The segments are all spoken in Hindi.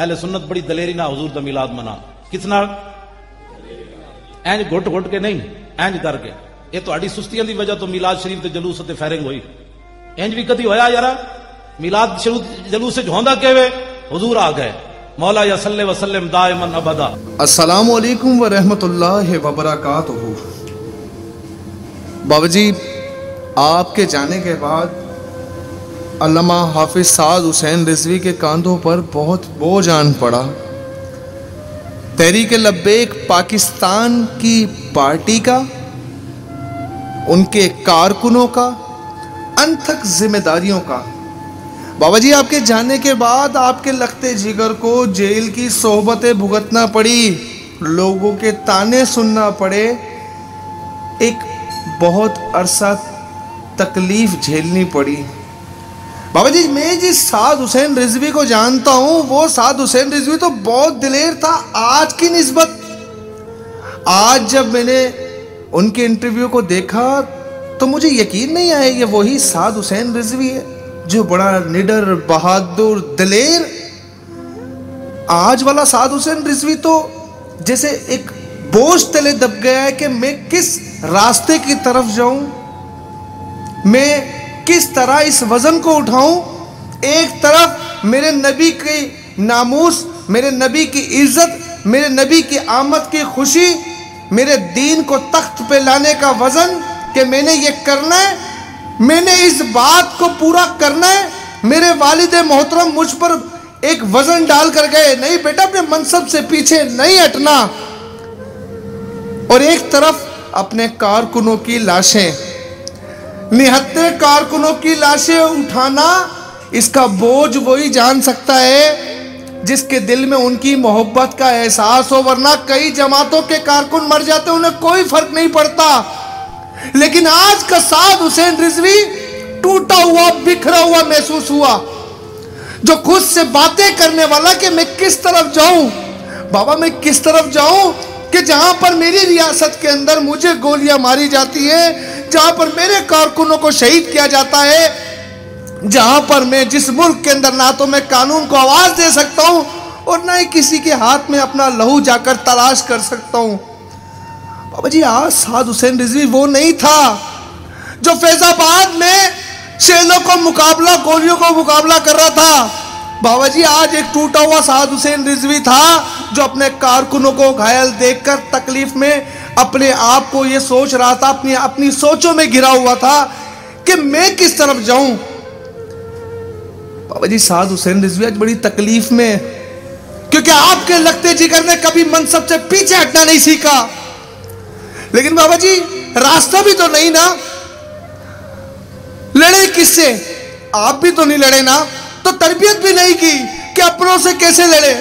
अहले सुन्नत बड़ी दलेरी ना हजूर द मिलाद मना। किस नाल? एंज घुट घुट के नहीं एंज करके ये तो सुस्तियाँ की वजह तो मिलाद शरीफ के जलूस से फायरिंग हुई। इंज भी कभी होया यार? मिलाद शरीफ जलूस से होंदा केवे? हुजूर आ गए। मौला या सल्ले वसल्लम दायमन अबदा। अस्सलाम वालेकुम व रहमतुल्लाह व बरकातहू बाबा जी आपके जाने के बाद अल्लामा हाफिज साद हुसैन रिजवी के कंधों पर बहुत बोझ आन पड़ा। तहरीक लब्बेक पाकिस्तान की पार्टी का, उनके कारकुनों का, अनथक जिम्मेदारियों का। बाबा जी, आपके जाने के बाद आपके लगते जिगर को जेल की सोहबतें भुगतना पड़ी, लोगों के ताने सुनना पड़े, एक बहुत अरसा तकलीफ़ झेलनी पड़ी। बाबा जी, मैं जिस साद हुसैन रिजवी को जानता हूँ, वो साद हुसैन रिजवी तो बहुत दिलेर था, आज की नस्बत। आज जब मैंने उनके इंटरव्यू को देखा तो मुझे यकीन नहीं आया ये वही साद हुसैन रिजवी है, जो बड़ा निडर, बहादुर, दलेर। आज वाला साद हुसैन रिजवी तो जैसे एक बोझ तले दब गया है कि मैं किस रास्ते की तरफ़ जाऊँ। मैं किस तरह इस वज़न को उठाऊं? एक तरफ़ मेरे नबी की नामूस, मेरे नबी की इज़्ज़त, मेरे नबी की आमद की खुशी, मेरे दीन को तख्त पे लाने का वज़न कि मैंने ये करना है, मैंने इस बात को पूरा करना है, मेरे वालिद मोहतरम मुझ पर एक वज़न डाल कर गए। नहीं बेटा, अपने मनसब से पीछे नहीं हटना। और एक तरफ़ अपने कारकुनों की लाशें निहत्ते कारकुनों की लाशें उठाना, इसका बोझ वही जान सकता है, जिसके दिल में उनकी मोहब्बत का एहसास हो, वरना कई जमातों के कारकुन मर जाते, उन्हें कोई फ़र्क नहीं पड़ता। लेकिन आज का साद हुसैन रिजवी टूटा हुआ, बिखरा हुआ महसूस हुआ, जो खुद से बातें करने वाला कि मैं किस तरफ़ जाऊँ, बाबा मैं किस तरफ़ जाऊँ कि जहाँ पर मेरी रियासत के अंदर मुझे गोलियाँ मारी जाती है जहाँ पर मेरे कारकुनों को शहीद किया जाता है, जहाँ पर मैं जिस मुल्क के अंदर ना तो मैं कानून को आवाज़ दे सकता हूँ और ना ही किसी के हाथ में अपना लहू जाकर तलाश कर सकता हूँ। बाबा जी, आज साद हुसैन रिजवी वो नहीं था जो फैजाबाद में शेलों को मुकाबला, गोलियों को मुकाबला कर रहा था। बाबा जी, आज एक टूटा हुआ साद हुसैन रिजवी था जो अपने कारकुनों को घायल देखकर तकलीफ़ में अपने आप को ये सोच रहा था, अपनी अपनी सोचों में घिरा हुआ था कि मैं किस तरफ़ जाऊँ। बाबा जी साद हुसैन रिजवी, आज बड़ी तकलीफ़ में, क्योंकि आपके लगते जिगर ने कभी मनसब से पीछे हटना नहीं सीखा। लेकिन बाबा जी, रास्ता भी तो नहीं ना। लड़े किससे? आप भी तो नहीं लड़े ना तो तरबियत भी नहीं की कि अपनों से कैसे लड़े।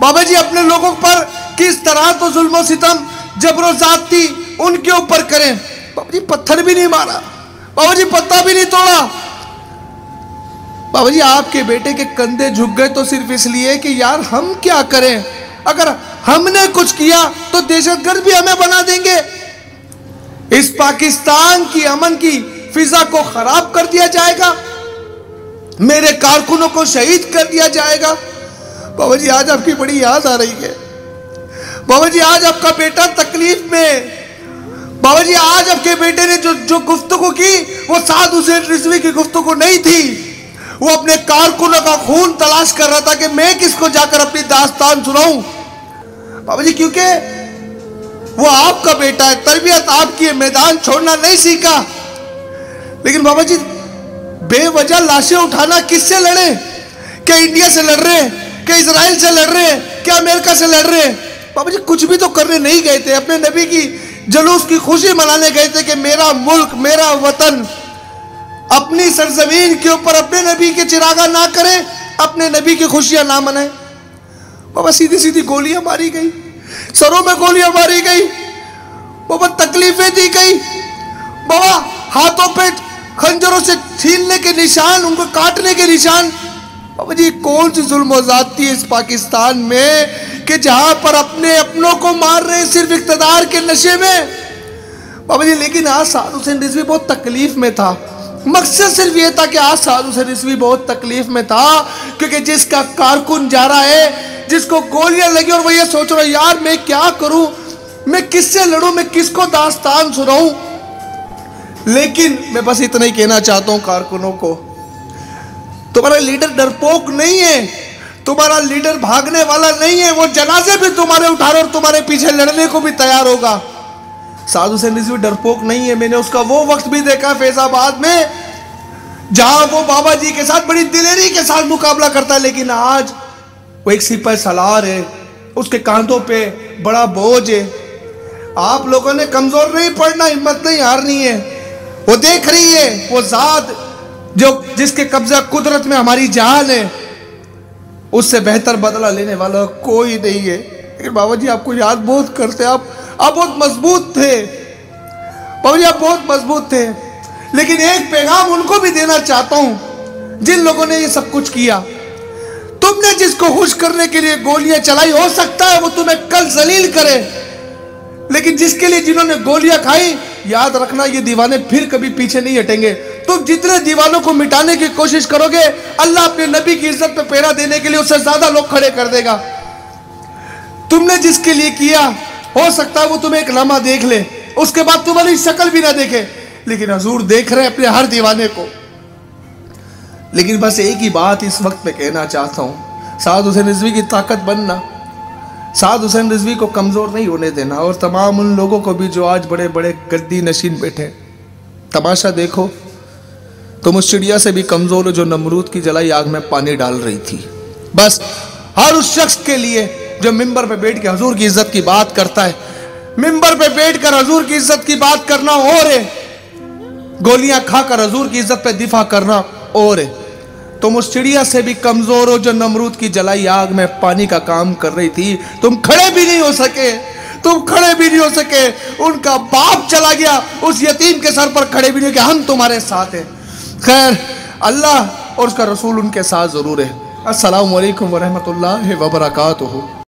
बाबा जी, अपने लोगों पर किस तरह तो जुल्म सितम जबरो जाती, उनके ऊपर करें। बाबा जी, पत्थर भी नहीं मारा। बाबा जी, पत्ता भी नहीं तोड़ा। बाबा जी, आपके बेटे के कंधे झुक गए तो सिर्फ़ इसलिए कि यार हम क्या करें? अगर हमने कुछ किया तो दहशतगर्द भी हमें बना देंगे। इस पाकिस्तान की अमन की फिजा को खराब कर दिया जाएगा। मेरे कारकुनों को शहीद कर दिया जाएगा। बाबा जी, आज आपकी बड़ी याद आ रही है। बाबा जी आज आपका बेटा तकलीफ़ में। बाबा जी आज आपके बेटे ने जो जो गुफ्तगु की, वो साद हुसैन रिजवी की गुफ्तगु नहीं थी। वो अपने कारकुनों का खून तलाश कर रहा था कि मैं किसको जाकर अपनी दास्तान सुनाऊं। बाबा जी क्योंकि वो आपका बेटा है, तरबियत आपकी है, मैदान छोड़ना नहीं सीखा। लेकिन बाबा जी बेवजह लाशें उठाना किससे लड़े? क्या इंडिया से लड़ रहे हैं? क्या इसराइल से लड़ रहे हैं? क्या अमेरिका से लड़ रहे हैं? बाबा जी, कुछ भी तो करने नहीं गए थे। अपने नबी की जलूस की खुशी मनाने गए थे कि मेरा मुल्क, मेरा वतन अपनी सरजमीन के ऊपर, अपने नबी के चिरागा ना करें, अपने नबी की खुशियाँ ना मनाएँ। बाबा सीधी सीधी गोलियाँ मारी गई। सरों में गोलियाँ मारी गई। बाबा तकलीफें दी गई। बाबा हाथों पे खंजरों से छीनने के निशान, उनको काटने के निशान। बाबा जी, कौन सी जुल्म है इस पाकिस्तान में कि जहाँ पर अपने अपनों को मार रहे सिर्फ़ इकतदार के नशे में। बाबा जी, लेकिन आज साधु हुसैन रिजवी बहुत तकलीफ़ में था। मकसद सिर्फ़ ये था कि आज साधु से रिजवी बहुत तकलीफ़ में था, क्योंकि जिसका कारकुन जा रहा है, जिसको गोलियाँ लगी और वो ये सोच रहा यार, मैं क्या करूँ? मैं किससे लड़ूं? मैं किसको दास्तान सुनाऊं? लेकिन मैं बस इतना ही कहना चाहता हूँ कारकुनों को। तुम्हारा लीडर डरपोक नहीं है। तुम्हारा लीडर भागने वाला नहीं है, वो जनाजे भी तुम्हारे उठा रहे और तुम्हारे पीछे लड़ने को भी तैयार होगा। साधु से भी डरपोक नहीं है, मैंने उसका वो वक्त भी देखा फैजाबाद में, जहाँ वो बाबा जी के साथ बड़ी दिलेरी के साथ मुकाबला करता है, लेकिन आज वो एक सिपाही सलार है, उसके कांधों पे बड़ा बोझ है। आप लोगों ने कमज़ोर नहीं पड़ना, हिम्मत नहीं हारनी है। वो देख रही है, वो जात जो जिसके कब्जा कुदरत में हमारी जान है उससे बेहतर बदला लेने वाला कोई नहीं है। लेकिन बाबा जी आपको याद बहुत करते आप। आप बहुत मज़बूत थे। बाबा जी आप बहुत मज़बूत थे। लेकिन एक पैगाम उनको भी देना चाहता हूँ, जिन लोगों ने ये सब कुछ किया। तुमने जिसको खुश करने के लिए गोलियाँ चलाई, हो सकता है वो तुम्हें कल जलील करे। लेकिन जिसके लिए जिन्होंने गोलियाँ खाई याद रखना, ये दीवाने फिर कभी पीछे नहीं हटेंगे। तुम जितने दीवानों को मिटाने की कोशिश करोगे, अल्लाह अपने नबी की इज़्ज़त पे पेरा देने के लिए उससे ज़्यादा लोग खड़े कर देगा। तुमने जिसके लिए किया, हो सकता है वो तुम्हें एक लम्हा देख ले, उसके बाद तुम्हारी शक्ल भी ना देखे। लेकिन हजूर देख रहे अपने हर दीवाने को। लेकिन बस एक ही बात इस वक्त में कहना चाहता हूँ साद हुसैन रिजवी की ताकत बनना। साद हुसैन रिजवी को कमज़ोर नहीं होने देना और तमाम उन लोगों को भी जो आज बड़े बड़े गद्दी नशीन बैठे तमाशा देखो, तुम उस चिड़िया से भी कमज़ोर हो जो नमरूद की जलाई आग में पानी डाल रही थी। बस, हर उस शख्स के लिए जो मिंबर पे बैठ के हजूर की इज़्ज़त की बात करता है, मिंबर पे बैठ कर हजूर की इज़्ज़त की बात करना और गोलियाँ खाकर हजूर की इज़्ज़त पे दिफा करना और है। तुम उस चिड़िया से भी कमज़ोर हो, जो नमरूद की जलाई आग में पानी का काम कर रही थी। तुम खड़े भी नहीं हो सके। तुम खड़े भी नहीं हो सके। उनका बाप चला गया। उस यतीम के सर पर खड़े भी नहीं हो हम तुम्हारे साथ हैं। खैर, अल्लाह और उसका रसूल उनके साथ ज़रूर है। असलकम वरहमतुल्लाहि वबरकातुहू।